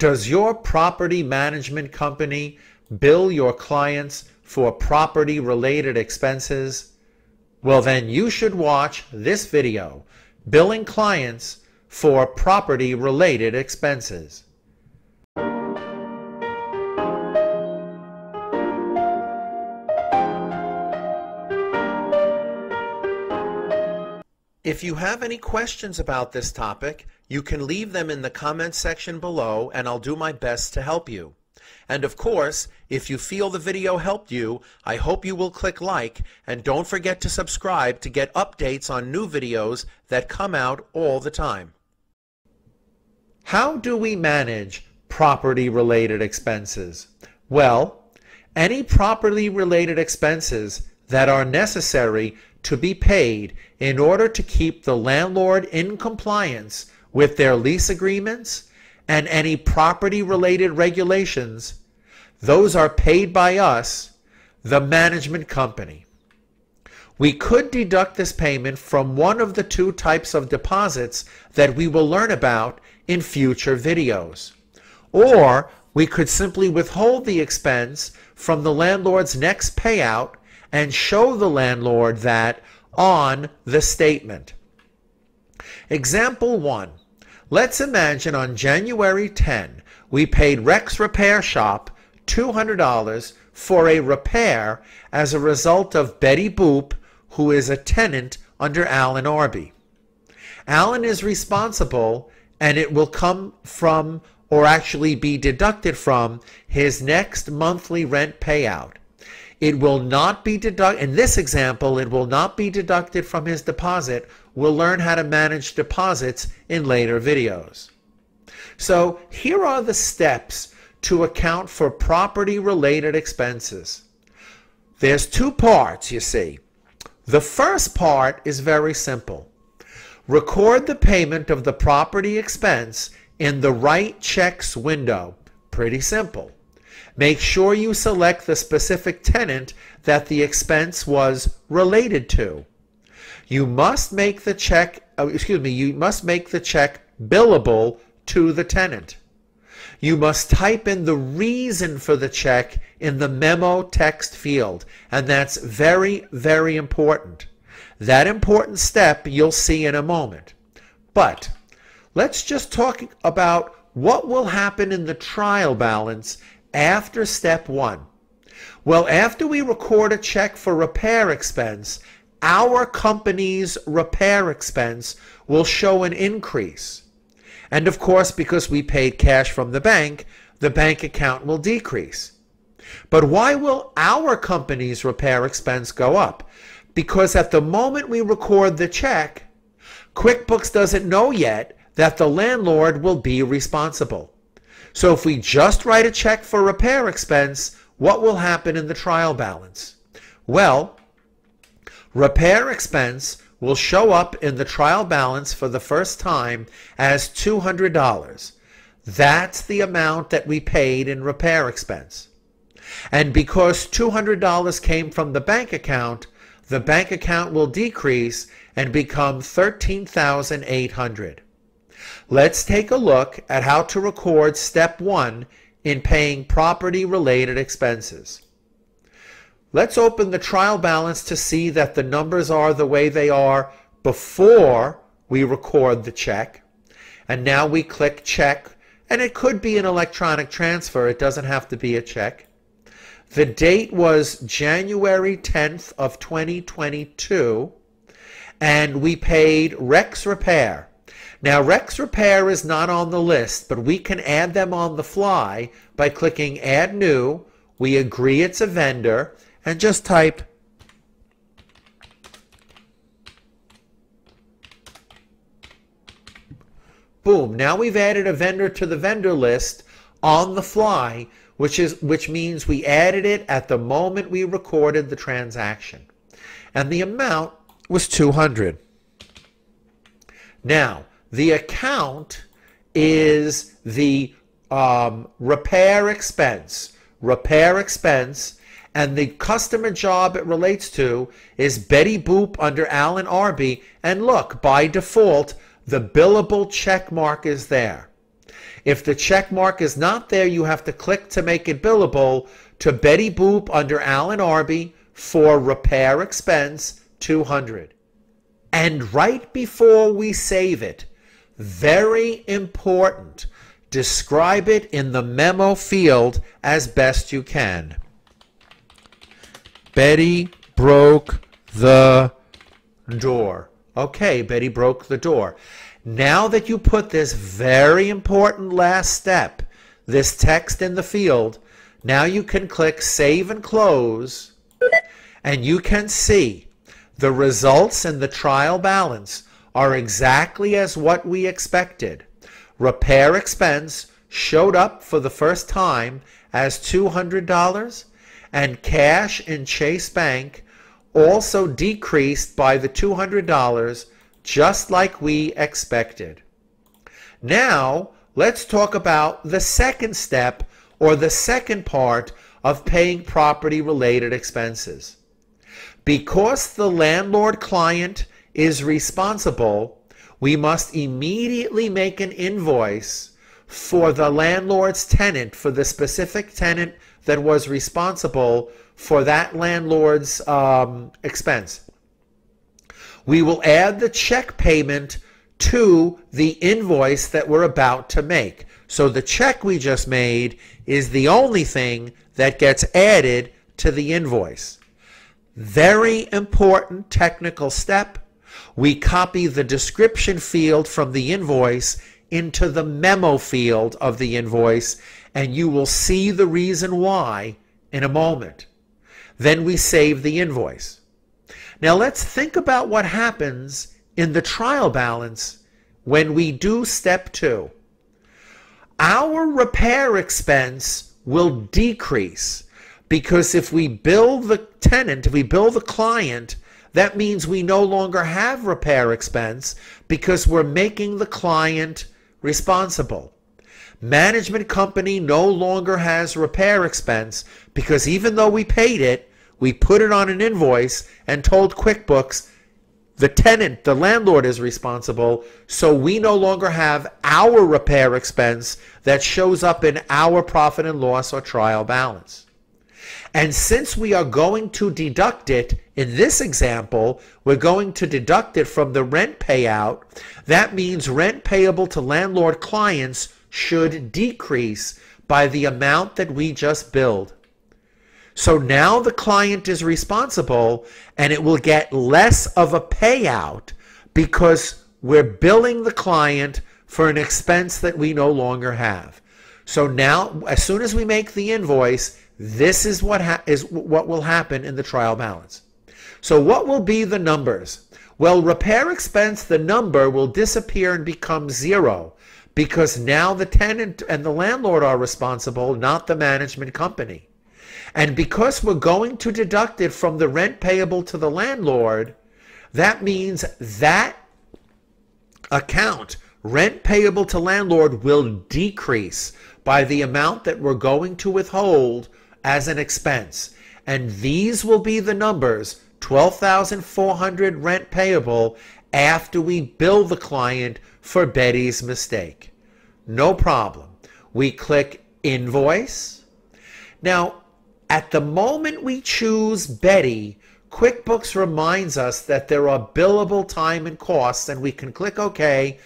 Does your property management company bill your clients for property related expenses? Well, then you should watch this video, Billing Clients for Property Related Expenses. If you have any questions about this topic, you can leave them in the comments section below and I'll do my best to help you. And of course, if you feel the video helped you, I hope you will click like and don't forget to subscribe to get updates on new videos that come out all the time. How do we manage property related expenses? Well, any property related expenses that are necessary to be paid in order to keep the landlord in compliance with their lease agreements and any property related regulations, those are paid by us, the management company. We could deduct this payment from one of the two types of deposits that we will learn about in future videos. Or we could simply withhold the expense from the landlord's next payout and show the landlord that on the statement. Example 1. Let's imagine on January 10 we paid Rex Repair Shop $200 for a repair as a result of Betty Boop, who is a tenant under Alan Arby. Alan is responsible and it will come from or actually be deducted from his next monthly rent payout. It will not be deducted, in this example, it will not be deducted from his deposit. We'll learn how to manage deposits in later videos. So here are the steps to account for property related expenses. There's two parts, you see. The first part is very simple. Record the payment of the property expense in the write checks window. Pretty simple. Make sure you select the specific tenant that the expense was related to. You must make the check, oh, excuse me, you must make the check billable to the tenant. You must type in the reason for the check in the memo text field, and that's very, very important. That important step you'll see in a moment. But let's just talk about what will happen in the trial balance after step one? Well, after we record a check for repair expense, our company's repair expense will show an increase. And of course, because we paid cash from the bank, the bank account will decrease. But why will our company's repair expense go up? Because at the moment we record the check, QuickBooks doesn't know yet that the landlord will be responsible. So if we just write a check for repair expense, what will happen in the trial balance? Well, repair expense will show up in the trial balance for the first time as $200. That's the amount that we paid in repair expense. And because $200 came from the bank account, the bank account will decrease and become 13800 Let's take a look at how to record step one in paying property related expenses. Let's open the trial balance to see that the numbers are the way they are before we record the check. And now we click check and it could be an electronic transfer. It doesn't have to be a check. The date was January 10th of 2022 and we paid Rex Repair now Rex Repair is not on the list, but we can add them on the fly by clicking Add New. We agree it's a vendor and just type Boom. Now we've added a vendor to the vendor list on the fly, which is which means we added it at the moment we recorded the transaction. And the amount was 200. Now, the account is the um, repair expense. Repair expense. And the customer job it relates to is Betty Boop under Alan Arby. And look, by default, the billable check mark is there. If the check mark is not there, you have to click to make it billable to Betty Boop under Alan Arby for repair expense 200. And right before we save it, very important, describe it in the memo field as best you can. Betty broke the door. Okay, Betty broke the door. Now that you put this very important last step, this text in the field, now you can click Save and Close, and you can see the results in the trial balance are exactly as what we expected. Repair expense showed up for the first time as $200, and cash in Chase Bank also decreased by the $200 just like we expected. Now, let's talk about the second step or the second part of paying property related expenses. Because the landlord client is responsible, we must immediately make an invoice for the landlord's tenant, for the specific tenant that was responsible for that landlord's um, expense. We will add the check payment to the invoice that we're about to make. So the check we just made is the only thing that gets added to the invoice. Very important technical step. We copy the description field from the invoice into the memo field of the invoice, and you will see the reason why in a moment. Then we save the invoice. Now let's think about what happens in the trial balance when we do step two. Our repair expense will decrease because if we bill the tenant, if we bill the client, that means we no longer have repair expense because we're making the client responsible. Management company no longer has repair expense because even though we paid it, we put it on an invoice and told QuickBooks the tenant, the landlord is responsible, so we no longer have our repair expense that shows up in our profit and loss or trial balance. And since we are going to deduct it, in this example, we're going to deduct it from the rent payout. That means rent payable to landlord clients should decrease by the amount that we just billed. So now the client is responsible and it will get less of a payout because we're billing the client for an expense that we no longer have. So now, as soon as we make the invoice, this is what is what will happen in the trial balance. So what will be the numbers? Well, repair expense, the number will disappear and become zero because now the tenant and the landlord are responsible, not the management company. And because we're going to deduct it from the rent payable to the landlord, that means that account, rent payable to landlord, will decrease by the amount that we're going to withhold as an expense. And these will be the numbers 12,400 rent payable after we bill the client for Betty's mistake. No problem. We click invoice. Now, at the moment we choose Betty, QuickBooks reminds us that there are billable time and costs, and we can click OK,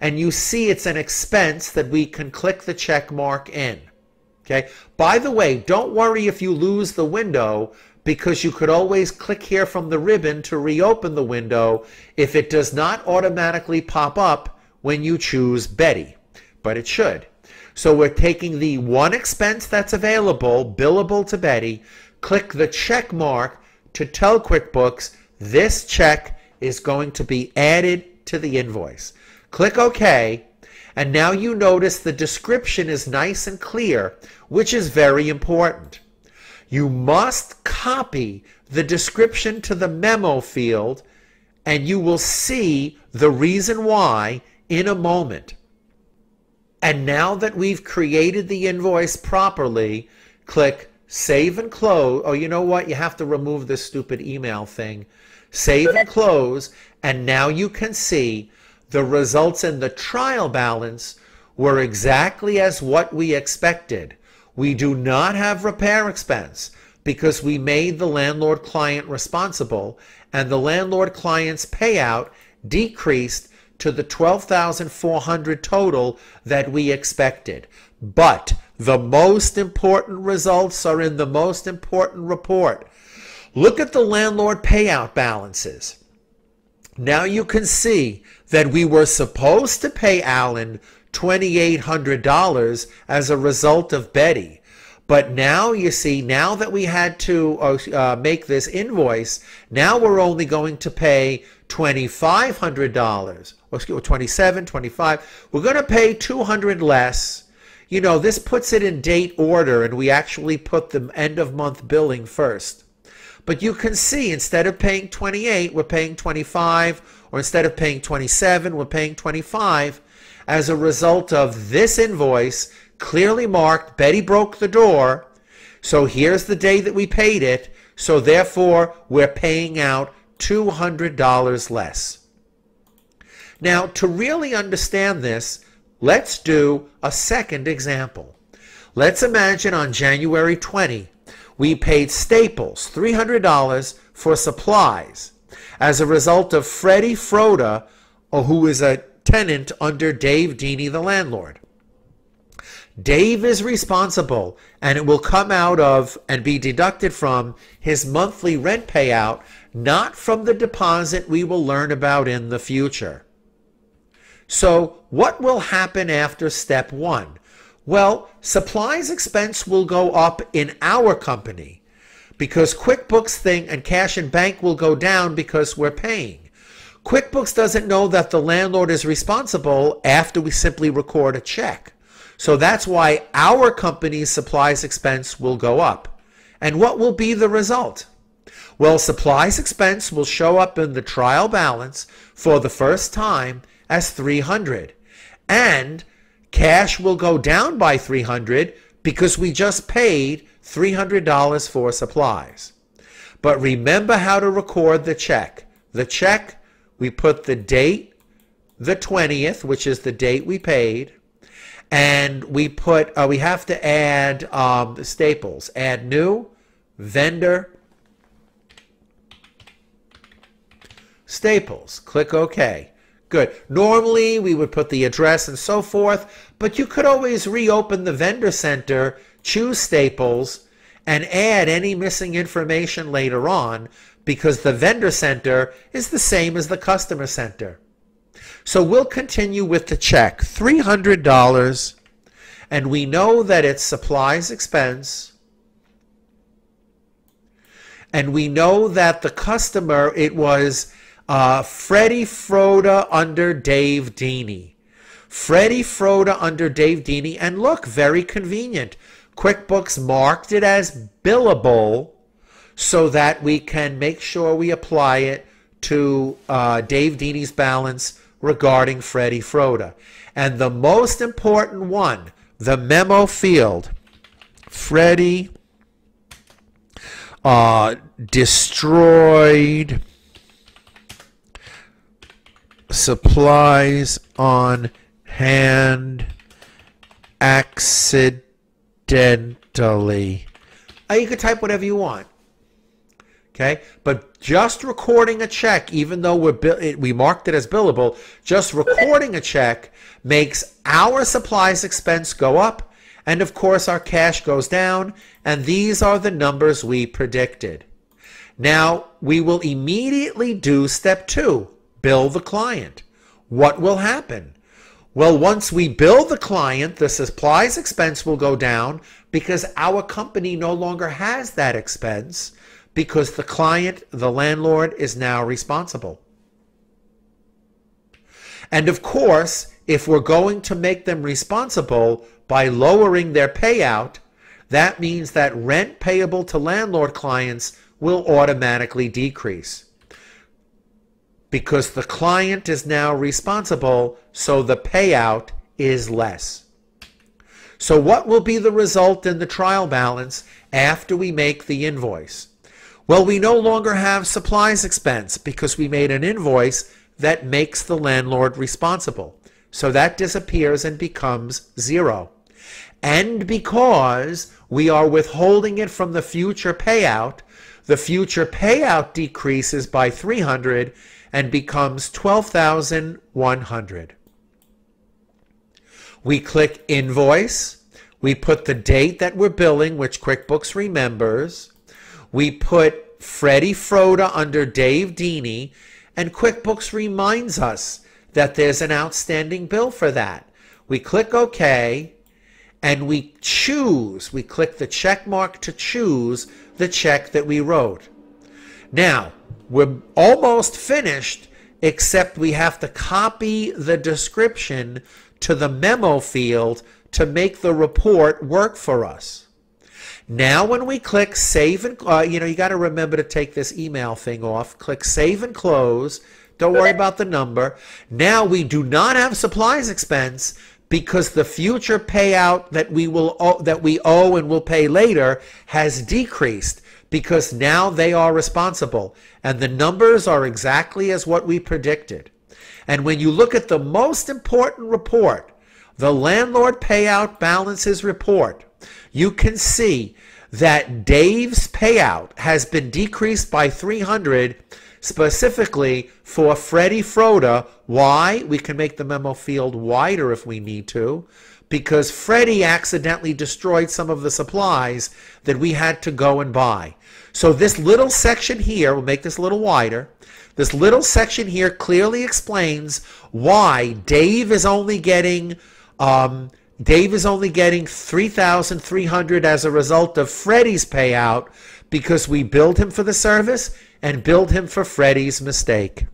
and you see it's an expense that we can click the check mark in. Okay. By the way, don't worry if you lose the window because you could always click here from the ribbon to reopen the window if it does not automatically pop up when you choose Betty, but it should. So we're taking the one expense that's available, billable to Betty, click the check mark to tell QuickBooks this check is going to be added to the invoice. Click OK, and now you notice the description is nice and clear, which is very important. You must copy the description to the memo field, and you will see the reason why in a moment. And now that we've created the invoice properly, click Save and Close. Oh, you know what? You have to remove this stupid email thing. Save and Close. And now you can see the results in the trial balance were exactly as what we expected. We do not have repair expense because we made the landlord client responsible and the landlord client's payout decreased to the 12,400 total that we expected. But the most important results are in the most important report. Look at the landlord payout balances. Now you can see that we were supposed to pay Alan $2,800 as a result of Betty. But now you see, now that we had to uh, uh make this invoice, now we're only going to pay $2,500 or 27, 25. We're going to pay 200 less. You know, this puts it in date order and we actually put the end of month billing first. But you can see instead of paying 28, we're paying 25, or instead of paying 27, we're paying 25 as a result of this invoice clearly marked Betty broke the door. So here's the day that we paid it. So therefore, we're paying out $200 less. Now, to really understand this, let's do a second example. Let's imagine on January 20, we paid Staples $300 for supplies as a result of Freddie Froda, who is a tenant under Dave Deeney, the landlord. Dave is responsible and it will come out of and be deducted from his monthly rent payout, not from the deposit we will learn about in the future. So what will happen after step one? Well, supplies expense will go up in our company because QuickBooks thing and cash and bank will go down because we're paying. QuickBooks doesn't know that the landlord is responsible after we simply record a check. So that's why our company's supplies expense will go up. And what will be the result? Well, supplies expense will show up in the trial balance for the first time as 300 and cash will go down by 300 because we just paid $300 for supplies. But remember how to record the check. The check, we put the date, the 20th, which is the date we paid, and we put, uh, we have to add um, staples. Add new, vendor, staples. Click OK. Good. Normally, we would put the address and so forth, but you could always reopen the vendor center, choose Staples, and add any missing information later on because the vendor center is the same as the customer center. So we'll continue with the check, $300, and we know that it's supplies expense, and we know that the customer, it was uh, Freddie Froda under Dave Deeney. Freddie Froda under Dave Deeney. And look, very convenient. QuickBooks marked it as billable so that we can make sure we apply it to uh, Dave Deeney's balance regarding Freddie Froda. And the most important one, the memo field, Freddie uh, destroyed supplies on hand accidentally. Uh, you can type whatever you want. Okay, but just recording a check, even though we're we marked it as billable, just recording a check makes our supplies expense go up, and of course our cash goes down, and these are the numbers we predicted. Now we will immediately do step two bill the client. What will happen? Well, once we bill the client, the supplies expense will go down because our company no longer has that expense because the client, the landlord, is now responsible. And of course, if we're going to make them responsible by lowering their payout, that means that rent payable to landlord clients will automatically decrease because the client is now responsible, so the payout is less. So what will be the result in the trial balance after we make the invoice? Well, we no longer have supplies expense because we made an invoice that makes the landlord responsible. So that disappears and becomes zero. And because we are withholding it from the future payout, the future payout decreases by 300 and becomes 12,100. We click invoice. We put the date that we're billing, which QuickBooks remembers. We put Freddie Froda under Dave Deeney, and QuickBooks reminds us that there's an outstanding bill for that. We click OK, and we choose, we click the check mark to choose the check that we wrote. Now, we're almost finished, except we have to copy the description to the memo field to make the report work for us. Now when we click save and, uh, you know, you got to remember to take this email thing off. Click save and close. Don't worry about the number. Now we do not have supplies expense because the future payout that we will that we owe and will pay later has decreased because now they are responsible and the numbers are exactly as what we predicted. And when you look at the most important report, the landlord payout balances report, you can see that Dave's payout has been decreased by 300 specifically for Freddie Froda. Why? We can make the memo field wider if we need to, because Freddie accidentally destroyed some of the supplies that we had to go and buy. So this little section here, we'll make this a little wider, this little section here clearly explains why Dave is only getting um, Dave is only getting 3,300 as a result of Freddie's payout because we billed him for the service and billed him for Freddie's mistake.